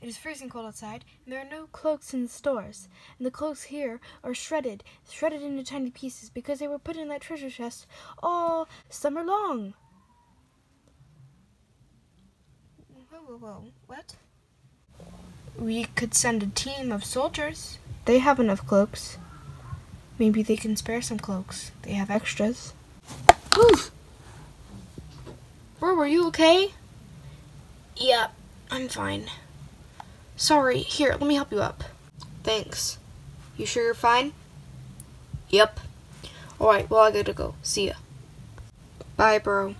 It is freezing cold outside, and there are no cloaks in the stores. And the cloaks here are shredded, shredded into tiny pieces because they were put in that treasure chest all summer long. Whoa, whoa, whoa. What? We could send a team of soldiers. They have enough cloaks. Maybe they can spare some cloaks. They have extras. Oof! Bro, were you okay? Yeah, I'm fine. Sorry, here, let me help you up. Thanks. You sure you're fine? Yep. Alright, well, I gotta go. See ya. Bye, bro.